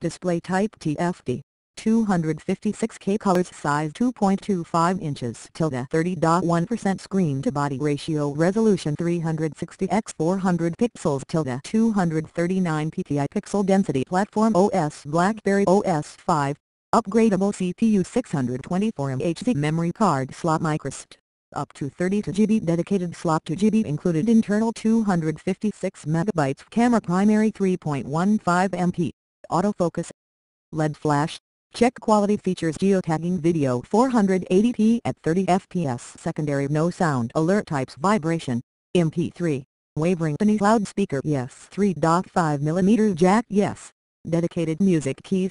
Display type TFT. 256K colors size 2.25 inches. Tilde 30.1% screen to body ratio. Resolution 360 x 400 pixels. Tilde 239 ppi pixel density. Platform OS BlackBerry OS 5 upgradable CPU 624 mHz memory card slot microSD up to 32 GB dedicated slot 2 GB included internal 256 MB camera primary 3.15 MP autofocus LED flash Check quality features geotagging video 480p at 30 fps secondary no sound alert types vibration, MP3, WAV ringtones loudspeaker yes 3.5mm jack yes, dedicated music keys